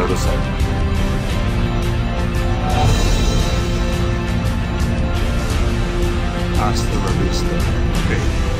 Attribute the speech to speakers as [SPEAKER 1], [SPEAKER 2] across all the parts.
[SPEAKER 1] motorcycle. Hasta la vista, baby.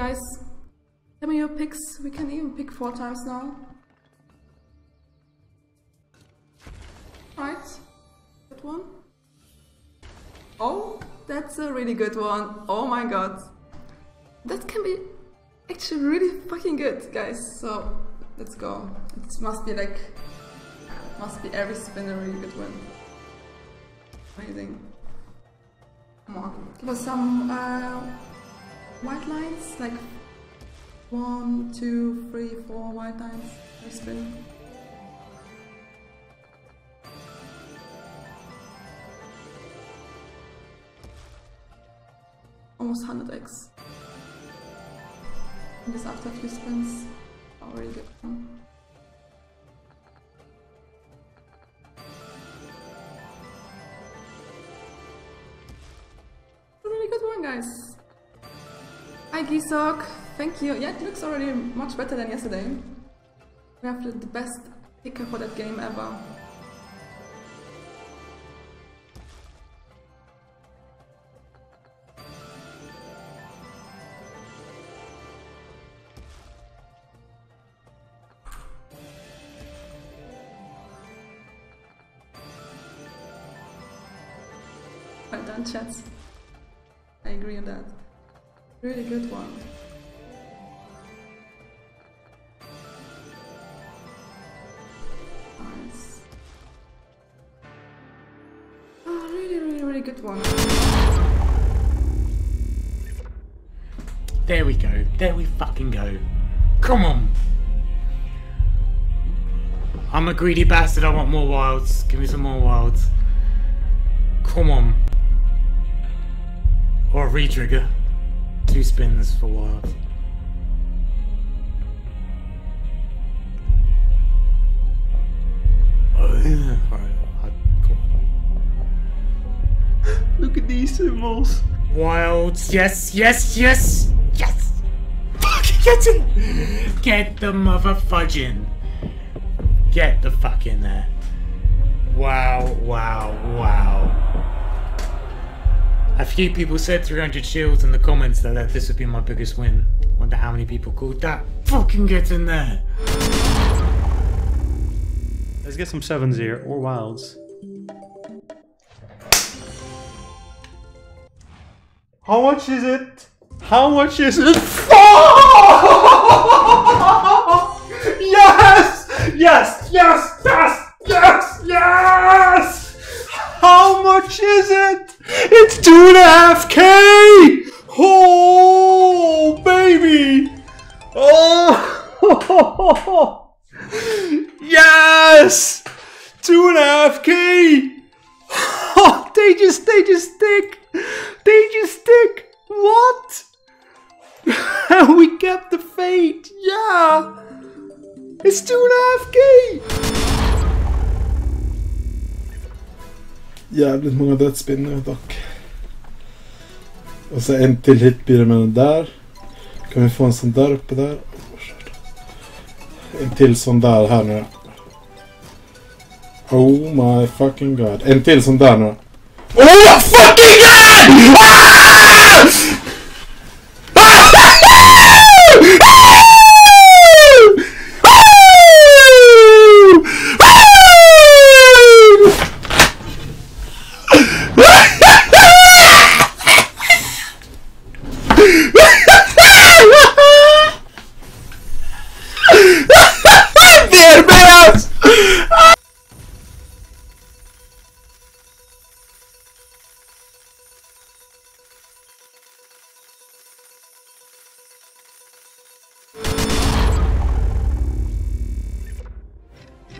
[SPEAKER 2] Guys, tell me your picks. We can even pick four times now. Right, That one. Oh, that's a really good one. Oh my god. That can be actually really fucking good, guys. So, let's go. It must be like, must be every spin a really good one. Amazing. Come on, give us some uh, white lines, like one, two, three, four white lines per spin. Almost 100x. And this after a few spins. Already good one. Thank you. Yeah, it looks already much better than yesterday. We have the, the best picker for that game ever. Well done, chats. I agree on that. Really good one. Nice. Oh, really, really, really good one.
[SPEAKER 3] There we go. There we fucking go. Come on. I'm a greedy bastard. I want more wilds. Give me some more wilds. Come on. Or a re-trigger. Two spins for wilds. Oh, yeah. Alright.
[SPEAKER 4] Look at these symbols.
[SPEAKER 3] Wilds, yes, yes, yes, yes! Get it! Get the motherfudging. Get the fuck in there. Wow, wow, wow. A few people said 300 shields in the comments that, that this would be my biggest win. Wonder how many people called that. Fucking get in there.
[SPEAKER 4] Let's get some sevens here, or wilds. How much is it? How much is it? yes! Yes! Yes! Yes! Yes! Yes! How much is it? It's two and a half K! Oh, baby! Oh! yes! Two and a half K! Oh, they just, they just stick! They just stick! What? we kept the fate! Yeah! It's two and a half K!
[SPEAKER 5] Jävligt många dödsspinn nu dock. Och så en till hit blir det med den där. Kan vi få en sån där uppe där? En till sån där här nu. Oh my fucking god. En till sån där nu. Oh my fucking god! Ah!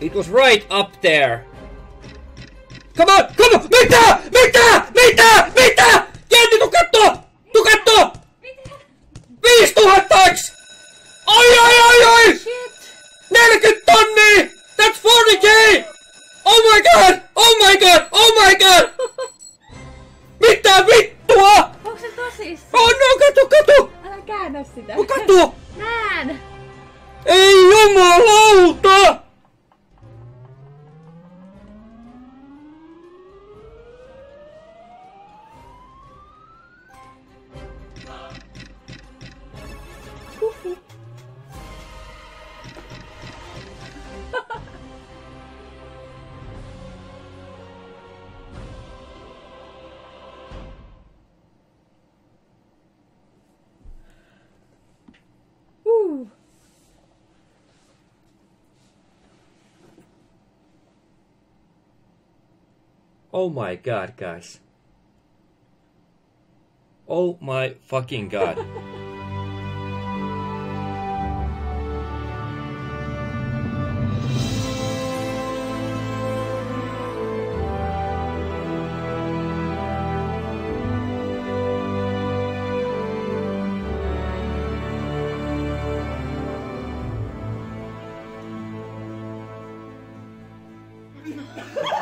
[SPEAKER 6] It was right up there. Come on, come on! Mitä? Mitä? Mitä? Mitä? Jenni, tuu kattoo! Tuu kattoo! 5000 taks! Ai ai ai ai! 40 tonnia! That's 40k! Oh my god! Oh my god! Oh my god! Mitä vittua?
[SPEAKER 7] Onko se tosissaan?
[SPEAKER 6] Oh no, katu, katu!
[SPEAKER 7] Älä käännä sitä.
[SPEAKER 6] Oh, katu!
[SPEAKER 7] Näen!
[SPEAKER 6] Ei jumalauta! Oh my god, guys. Oh my fucking god.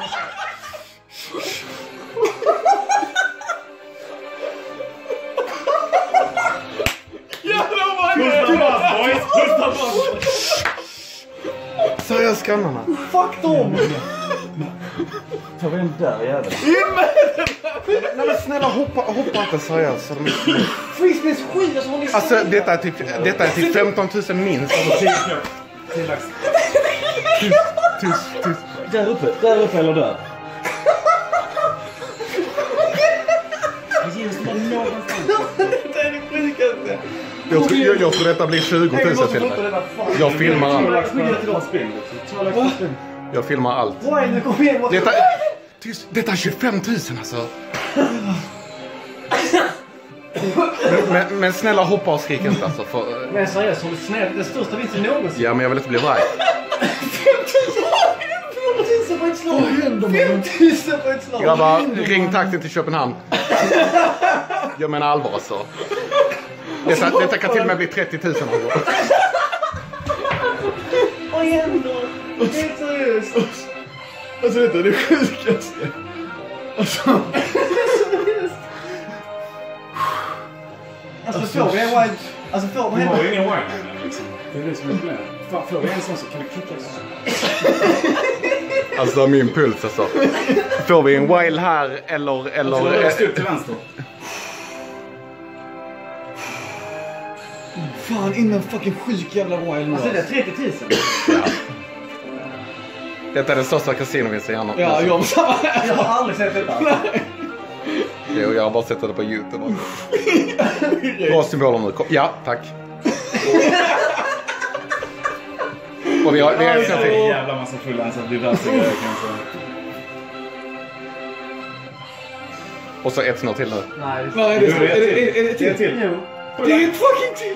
[SPEAKER 5] Seriöst skannarna.
[SPEAKER 8] Fuck dem! Vi en där jäveln?
[SPEAKER 5] Nej men snälla hoppa, hoppa inte seriöst. så de-
[SPEAKER 8] Frisbees skit alltså hon är
[SPEAKER 5] Alltså detta är typ, detta är typ 15 000 minst. Tyst, tyst.
[SPEAKER 8] Där uppe, där uppe eller där?
[SPEAKER 5] Jag, tror- jag, jag tror detta blir 20 000 till och med. Jag filmar allt. Jag filmar allt. Detta, tyst, detta är 25 000 alltså. Men, men, men snälla hoppa och skrik inte alltså. För,
[SPEAKER 8] Men seriöst, håll snäll. Den största vinsten någonsin.
[SPEAKER 5] ja men jag vill inte bli arg.
[SPEAKER 8] 5000 på ett slag! 5000 på ett slag!
[SPEAKER 5] Grabbar, ring taxi till Köpenhamn. Jag menar allvar alltså. Detta, detta kan till och med bli 30 000 någon gång.
[SPEAKER 8] Vad händer? Helt seriöst.
[SPEAKER 5] Alltså detta är det sjukaste. Alltså.
[SPEAKER 8] Alltså får vi en wine... Alltså får... Vad
[SPEAKER 4] Vi har ju ingen här liksom. Det är det som är problemet. Fan, får vi en sån så kan vi kicka oss.
[SPEAKER 5] Alltså min puls alltså. Får vi en while här eller... eller
[SPEAKER 4] upp till vänster.
[SPEAKER 8] Fan, in en fucking sjuk jävla nu. Alltså det är 30 000?
[SPEAKER 5] detta är den största kasinovinsten jag någonsin
[SPEAKER 8] Ja, jag samma. Jag har aldrig sett detta.
[SPEAKER 5] Jo, jag har bara sett det på YouTube. Bra symboler nu. Ja, tack. Och vi har, vi har
[SPEAKER 4] Det en jävla massa fulla så diverse grejer kanske.
[SPEAKER 5] Och så ett snurr till nu.
[SPEAKER 8] Nej, det är, är, det- är, det- är det
[SPEAKER 4] Det är
[SPEAKER 8] till?
[SPEAKER 4] till.
[SPEAKER 8] Jo. Det är ett fucking till!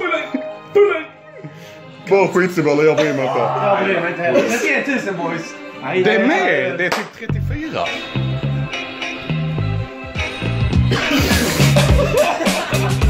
[SPEAKER 5] Bara skitsymboler jag bryr mig inte.
[SPEAKER 8] Jag bryr mig inte heller. 31 000 boys! Nej,
[SPEAKER 5] Det är med! Det är typ 34.